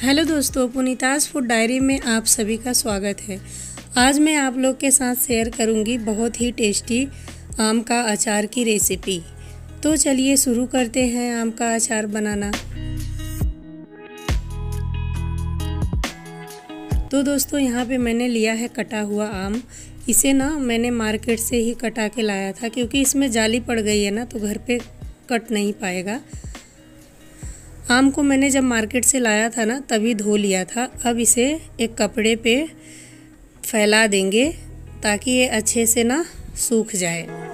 Hello दोस्तों, पुनीताज food diary में आप सभी का स्वागत है। आज मैं आप लोग के साथ शेयर करूँगी बहुत ही टेस्टी आम का अचार की रेसिपी। तो चलिए शुरू करते हैं आम का अचार बनाना। तो दोस्तों, यहाँ पे मैंने लिया है कटा हुआ आम। इसे ना मैंने मार्केट से ही कटा के लाया था, क्योंकि इसमें जाली पड़ गई है ना तो घर पे कट नहीं पाएगा। आम को मैंने जब मार्केट से लाया था ना, तभी धो लिया था। अब इसे एक कपड़े पे फैला देंगे ताकि ये अच्छे से ना सूख जाए।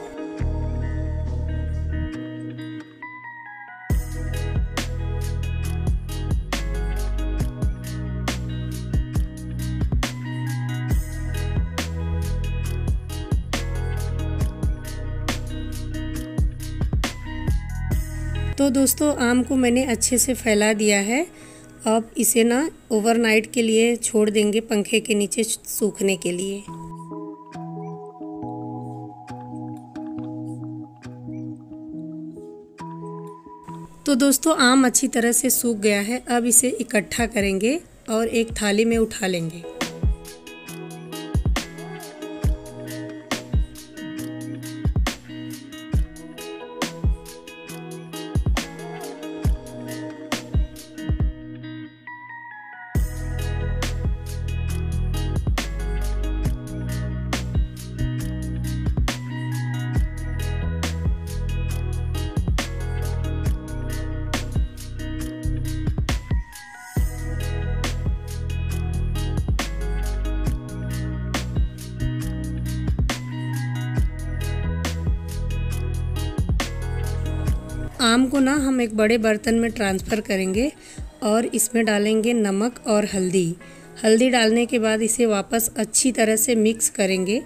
तो दोस्तों, आम को मैंने अच्छे से फैला दिया है। अब इसे ना ओवरनाइट के लिए छोड़ देंगे पंखे के नीचे सूखने के लिए। तो दोस्तों, आम अच्छी तरह से सूख गया है। अब इसे इकट्ठा करेंगे और एक थाली में उठा लेंगे। आम को ना हम एक बड़े बर्तन में ट्रांसफ़र करेंगे और इसमें डालेंगे नमक और हल्दी। हल्दी डालने के बाद इसे वापस अच्छी तरह से मिक्स करेंगे।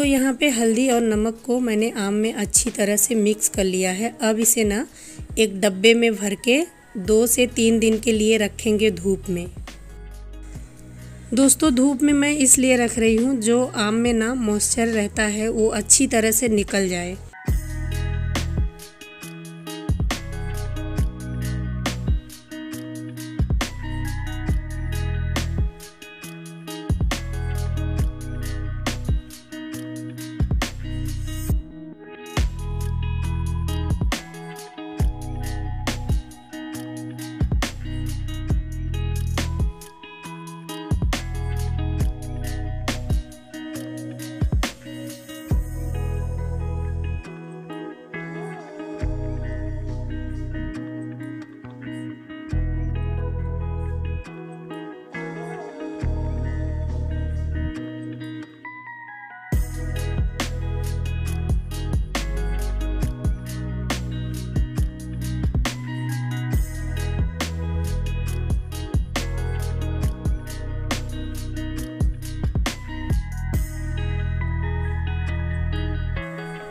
तो यहाँ पे हल्दी और नमक को मैंने आम में अच्छी तरह से मिक्स कर लिया है। अब इसे ना एक डब्बे में भर के दो से तीन दिन के लिए रखेंगे धूप में। दोस्तों, धूप में मैं इसलिए रख रही हूँ, जो आम में ना मॉइस्चर रहता है, वो अच्छी तरह से निकल जाए।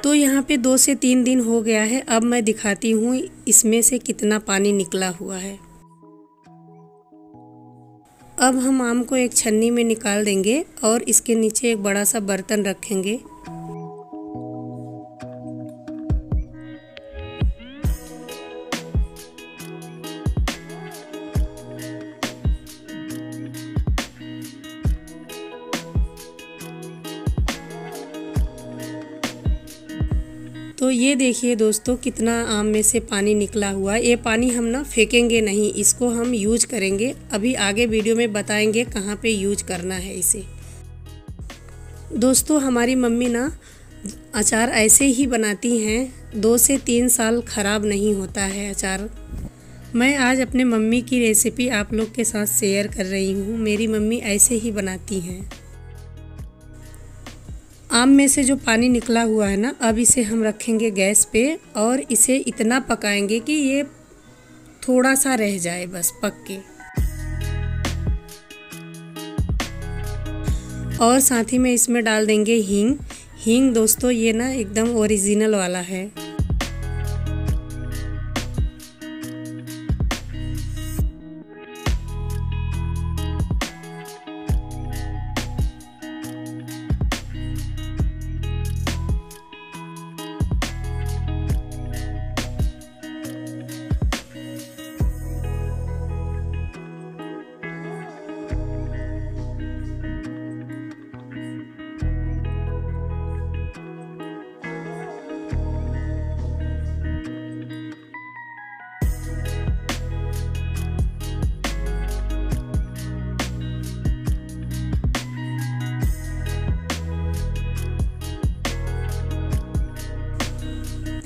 तो यहाँ पे दो से तीन दिन हो गया है। अब मैं दिखाती हूँ इसमें से कितना पानी निकला हुआ है। अब हम आम को एक छन्नी में निकाल देंगे और इसके नीचे एक बड़ा सा बर्तन रखेंगे। तो ये देखिए दोस्तों, कितना आम में से पानी निकला हुआ ये पानी हम ना फेंकेंगे नहीं, इसको हम यूज़ करेंगे। अभी आगे वीडियो में बताएँगे कहाँ पे यूज़ करना है इसे। दोस्तों, हमारी मम्मी ना अचार ऐसे ही बनाती हैं, दो से तीन साल ख़राब नहीं होता है अचार। मैं आज अपने मम्मी की रेसिपी आप लोग के साथ शेयर कर रही हूँ। मेरी मम्मी ऐसे ही बनाती हैं। आम में से जो पानी निकला हुआ है ना, अब इसे हम रखेंगे गैस पे और इसे इतना पकाएँगे कि ये थोड़ा सा रह जाए बस पक के। और साथ ही में इसमें डाल देंगे हींग। हींग दोस्तों ये ना एकदम ओरिजिनल वाला है।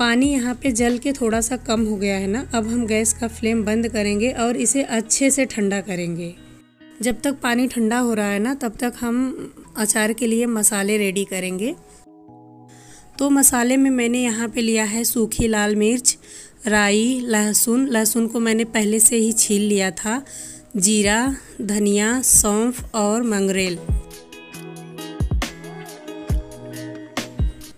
पानी यहाँ पे जल के थोड़ा सा कम हो गया है ना, अब हम गैस का फ्लेम बंद करेंगे और इसे अच्छे से ठंडा करेंगे। जब तक पानी ठंडा हो रहा है ना, तब तक हम अचार के लिए मसाले रेडी करेंगे। तो मसाले में मैंने यहाँ पे लिया है सूखी लाल मिर्च, राई, लहसुन। लहसुन को मैंने पहले से ही छील लिया था। जीरा, धनिया, सौंफ और मंगरेल।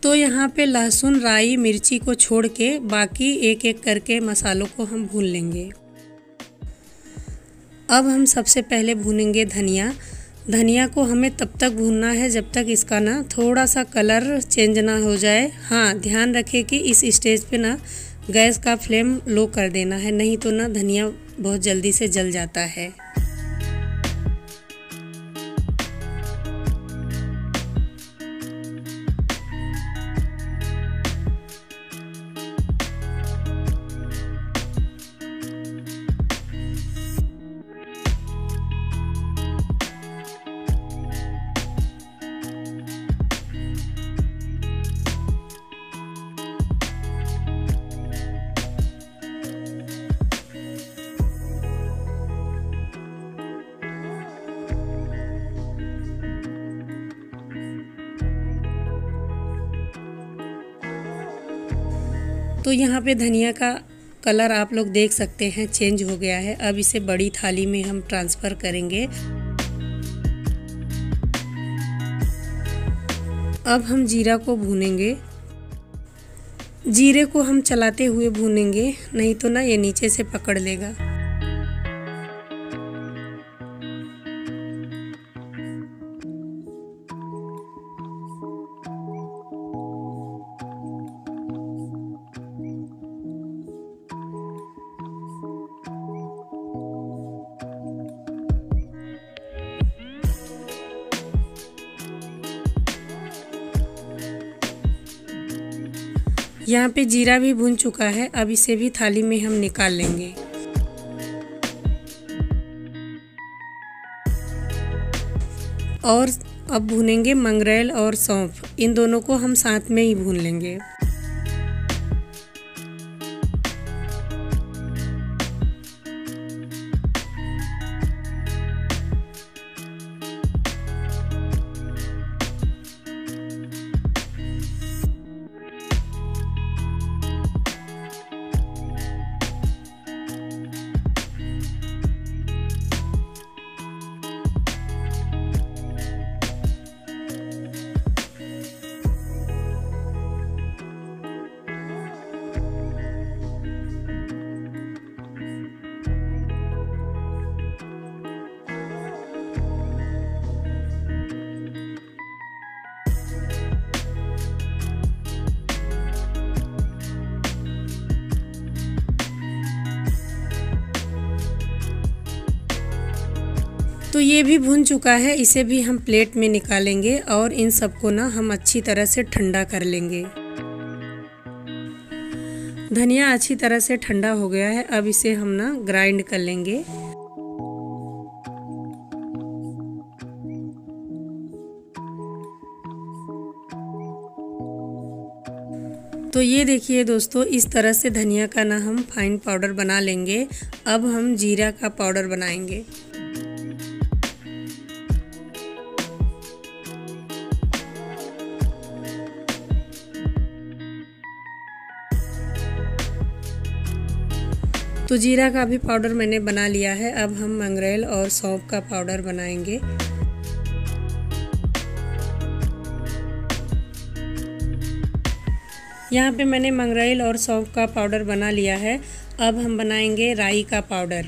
तो यहाँ पे लहसुन, राई, मिर्ची को छोड़ के बाकी एक एक करके मसालों को हम भून लेंगे। अब हम सबसे पहले भूनेंगे धनिया। धनिया को हमें तब तक भूनना है जब तक इसका ना थोड़ा सा कलर चेंज ना हो जाए। हाँ ध्यान रखें कि इस स्टेज पे ना गैस का फ्लेम लो कर देना है, नहीं तो ना धनिया बहुत जल्दी से जल जाता है। तो यहाँ पे धनिया का कलर आप लोग देख सकते हैं, चेंज हो गया है। अब इसे बड़ी थाली में हम ट्रांसफ़र करेंगे। अब हम जीरा को भूनेंगे। जीरे को हम चलाते हुए भूनेंगे, नहीं तो ना ये नीचे से पकड़ लेगा। यहाँ पे जीरा भी भून चुका है, अब इसे भी थाली में हम निकाल लेंगे। और अब भूनेंगे मंगरेल और सौंफ। इन दोनों को हम साथ में ही भून लेंगे। ये भी भुन चुका है, इसे भी हम प्लेट में निकालेंगे और इन सबको ना हम अच्छी तरह से ठंडा कर लेंगे। धनिया अच्छी तरह से ठंडा हो गया है, अब इसे हम ना ग्राइंड कर लेंगे। तो ये देखिए दोस्तों, इस तरह से धनिया का ना हम फाइन पाउडर बना लेंगे। अब हम जीरा का पाउडर बनाएँगे। तो जीरा का भी पाउडर मैंने बना लिया है। अब हम मंगरेल और सौंफ का पाउडर बनाएँगे। यहाँ पे मैंने मंगरेल और सौंफ का पाउडर बना लिया है। अब हम बनाएँगे राई का पाउडर।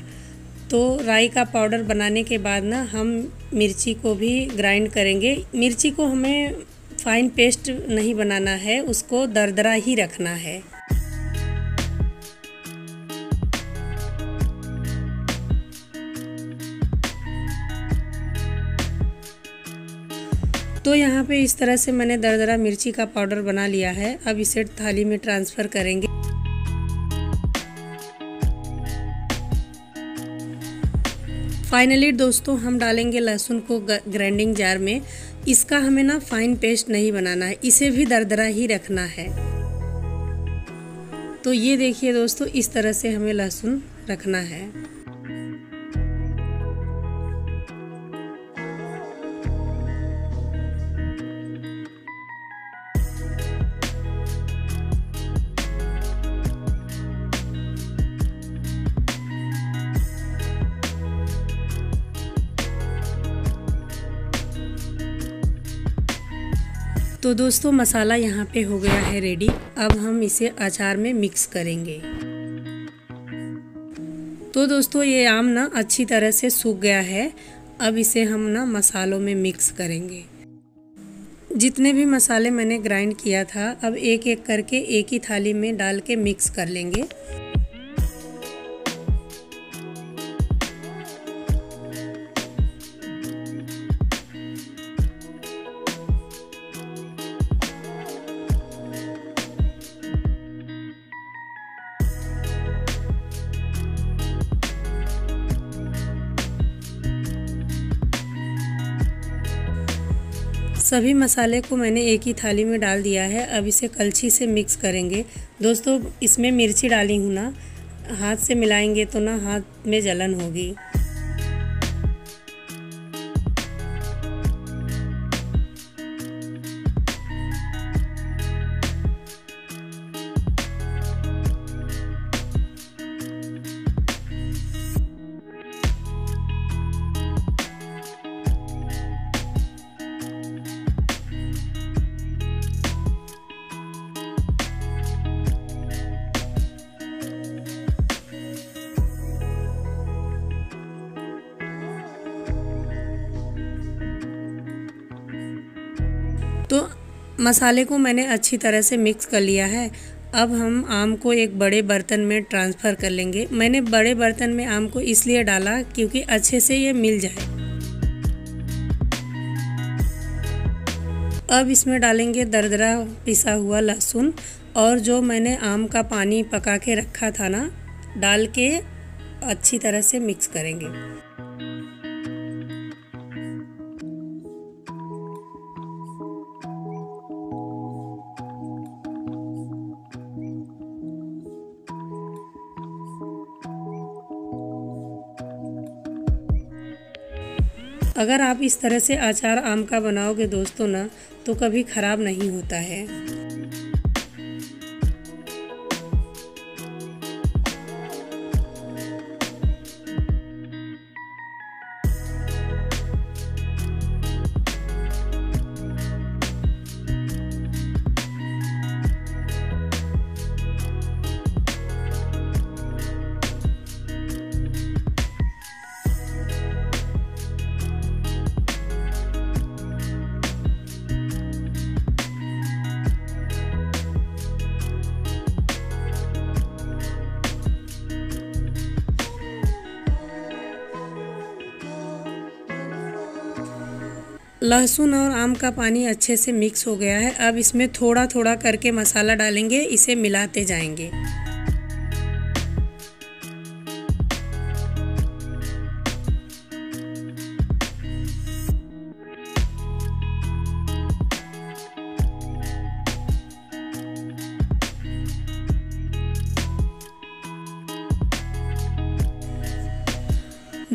तो राई का पाउडर बनाने के बाद ना हम मिर्ची को भी ग्राइंड करेंगे। मिर्ची को हमें फाइन पेस्ट नहीं बनाना है, उसको दरदरा ही रखना है। तो यहाँ पे इस तरह से मैंने दरदरा मिर्ची का पाउडर बना लिया है। अब इसे थाली में ट्रांसफ़र करेंगे। फाइनली दोस्तों, हम डालेंगे लहसुन को ग्राइंडिंग जार में। इसका हमें ना फाइन पेस्ट नहीं बनाना है, इसे भी दरदरा ही रखना है। तो ये देखिए दोस्तों, इस तरह से हमें लहसुन रखना है। तो दोस्तों, मसाला यहाँ पे हो गया है रेडी अब हम इसे अचार में मिक्स करेंगे। तो दोस्तों, ये आम ना अच्छी तरह से सूख गया है। अब इसे हम ना मसालों में मिक्स करेंगे। जितने भी मसाले मैंने ग्राइंड किया था, अब एक एक करके एक ही थाली में डाल के मिक्स कर लेंगे। सभी मसाले को मैंने एक ही थाली में डाल दिया है। अब इसे कलछी से मिक्स करेंगे। दोस्तों, इसमें मिर्ची डाली हूँ ना। हाथ से मिलाएँगे तो ना हाथ में जलन होगी। तो मसाले को मैंने अच्छी तरह से मिक्स कर लिया है। अब हम आम को एक बड़े बर्तन में ट्रांसफ़र कर लेंगे। मैंने बड़े बर्तन में आम को इसलिए डाला क्योंकि अच्छे से ये मिल जाए। अब इसमें डालेंगे दरदरा पिसा हुआ लहसुन और जो मैंने आम का पानी पका के रखा था ना, डाल के अच्छी तरह से मिक्स करेंगे। अगर आप इस तरह से अचार आम का बनाओगे दोस्तों ना तो कभी ख़राब नहीं होता है। लहसुन और आम का पानी अच्छे से मिक्स हो गया है। अब इसमें थोड़ा थोड़ा करके मसाला डालेंगे, इसे मिलाते जाएँगे।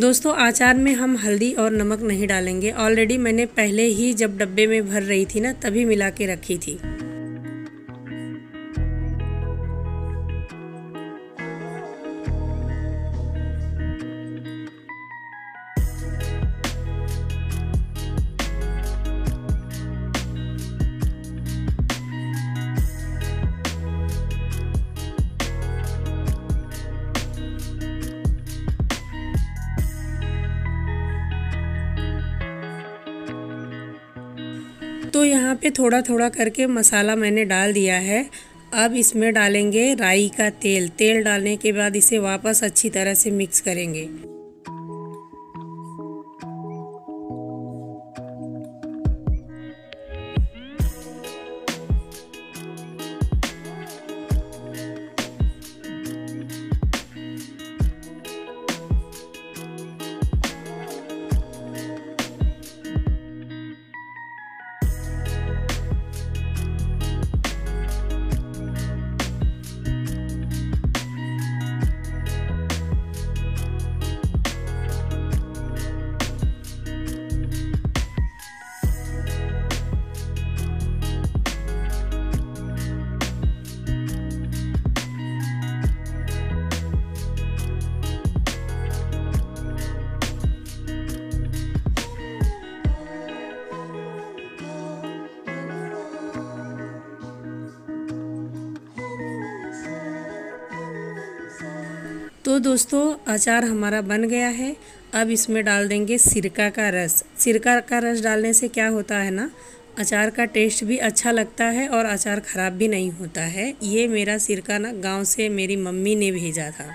दोस्तों आचार में हम हल्दी और नमक नहीं डालेंगे। ऑलरेडी मैंने पहले ही जब डब्बे में भर रही थी ना, तभी मिला के रखी थी। यहाँ पे थोड़ा थोड़ा करके मसाला मैंने डाल दिया है। अब इसमें डालेंगे राई का तेल। तेल डालने के बाद इसे वापस अच्छी तरह से मिक्स करेंगे। तो दोस्तों, अचार हमारा बन गया है। अब इसमें डाल देंगे सिरका का रस। सिरका का रस डालने से क्या होता है ना, अचार का टेस्ट भी अच्छा लगता है और अचार ख़राब भी नहीं होता है। ये मेरा सिरका ना, गाँव से मेरी मम्मी ने भेजा था।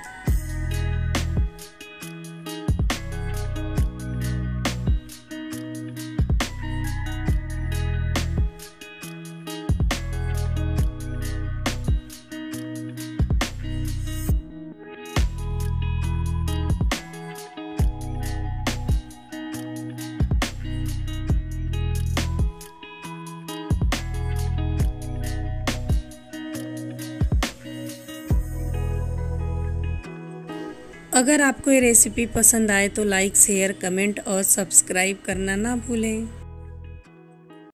अगर आपको ये रेसिपी पसंद आए तो लाइक शेयर कमेंट और सब्सक्राइब करना ना भूलें।